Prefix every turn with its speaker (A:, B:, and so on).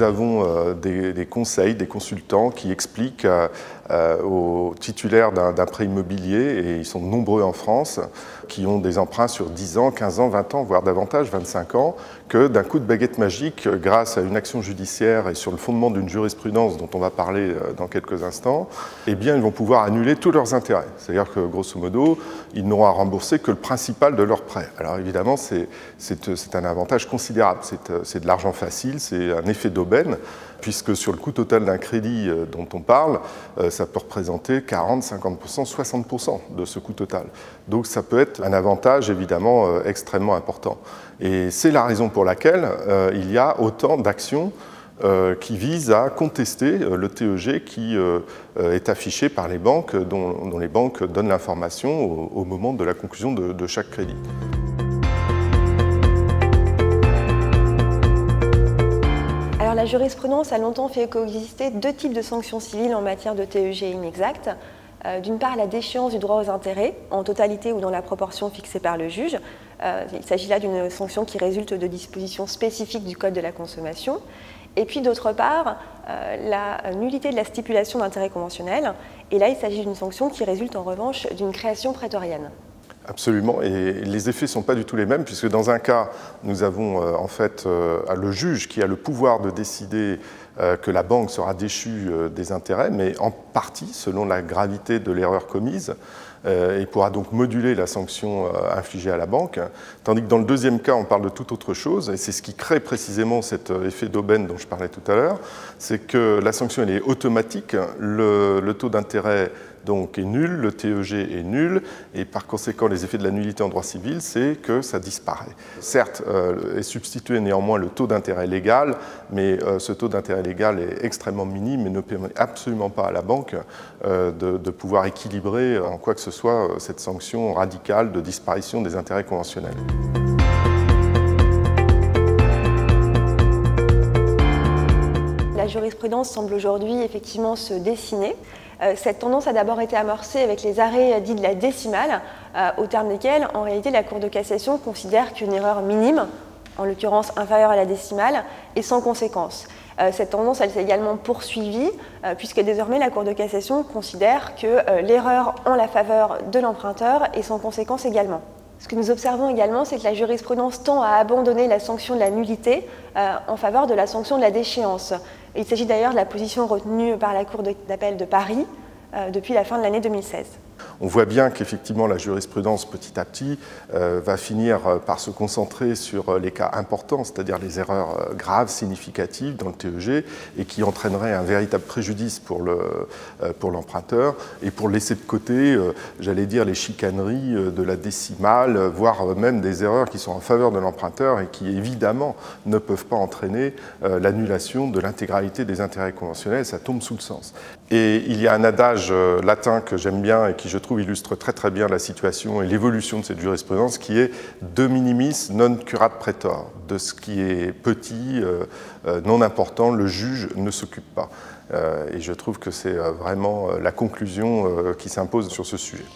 A: nous avons des, conseils, des consultants qui expliquent aux titulaires d'un prêt immobilier, et ils sont nombreux en France, qui ont des emprunts sur 10 ans, 15 ans, 20 ans, voire davantage, 25 ans, que d'un coup de baguette magique, grâce à une action judiciaire et sur le fondement d'une jurisprudence dont on va parler dans quelques instants, eh bien, ils vont pouvoir annuler tous leurs intérêts. C'est-à-dire que, grosso modo, ils n'auront à rembourser que le principal de leur prêt. Alors évidemment, c'est un avantage considérable. C'est de l'argent facile, c'est un effet d'aubaine, puisque sur le coût total d'un crédit euh, dont on parle, euh, ça peut représenter 40, 50%, 60% de ce coût total. Donc ça peut être un avantage évidemment euh, extrêmement important. Et c'est la raison pour laquelle il y a autant d'actions qui vise à contester le TEG qui est affiché par les banques, dont, les banques donnent l'information au, moment de la conclusion de, chaque crédit.
B: Jurisprudence a longtemps fait coexister deux types de sanctions civiles en matière de TEG inexact. D'une part, la déchéance du droit aux intérêts, en totalité ou dans la proportion fixée par le juge. il s'agit là d'une sanction qui résulte de dispositions spécifiques du Code de la consommation. Et puis d'autre part, euh, la nullité de la stipulation d'intérêt conventionnel. Et là, il s'agit d'une sanction qui résulte en revanche d'une création prétorienne.
A: Absolument, et les effets ne sont pas du tout les mêmes, puisque dans un cas, nous avons euh, en fait euh, le juge qui a le pouvoir de décider que la banque sera déchue des intérêts, mais en partie, selon la gravité de l'erreur commise. Euh, et pourra donc moduler la sanction euh, infligée à la banque. Tandis que dans le deuxième cas, on parle de toute autre chose, et c'est ce qui crée précisément cet euh, effet d'aubaine dont je parlais tout à l'heure, c'est que la sanction est automatique, le taux d'intérêt donc est nul, le TEG est nul, et par conséquent, les effets de la nullité en droit civil, c'est que ça disparaît. Certes, euh, est substitué néanmoins le taux d'intérêt légal, mais euh, ce taux d'intérêt légal est extrêmement minime et ne permet absolument pas à la banque euh, de, pouvoir équilibrer en quoi que ce soit cette sanction radicale de disparition des intérêts conventionnels.
B: La jurisprudence semble aujourd'hui effectivement se dessiner. Euh, cette tendance a d'abord été amorcée avec les arrêts dits de la décimale, euh, au terme desquels, en réalité, la Cour de cassation considère qu'une erreur minime, en l'occurrence inférieure à la décimale, est sans conséquence. Euh, cette tendance, elle s'est également poursuivie, puisque désormais la Cour de cassation considère que l'erreur en la faveur de l'emprunteur est sans conséquence également. Ce que nous observons également, c'est que la jurisprudence tend à abandonner la sanction de la nullité en faveur de la sanction de la déchéance. Il s'agit d'ailleurs de la position retenue par la Cour d'appel de Paris euh, depuis la fin de l'année 2016
A: on voit bien qu'effectivement la jurisprudence petit à petit euh, va finir euh, par se concentrer sur euh, les cas importants, c'est-à-dire les erreurs graves, significatives dans le TEG et qui entraîneraient un véritable préjudice pour l'emprunteur et pour laisser de côté, j'allais dire, les chicaneries de la décimale, voire même des erreurs qui sont en faveur de l'emprunteur et qui évidemment ne peuvent pas entraîner l'annulation de l'intégralité des intérêts conventionnels, ça tombe sous le sens. Et il y a un adage latin que j'aime bien et qui je trouve illustre très très bien la situation et l'évolution de cette jurisprudence qui est de minimis non curat pretor. De ce qui est petit, euh, euh, non important, le juge ne s'occupe pas. Euh, et je trouve que c'est vraiment la conclusion qui s'impose sur ce sujet.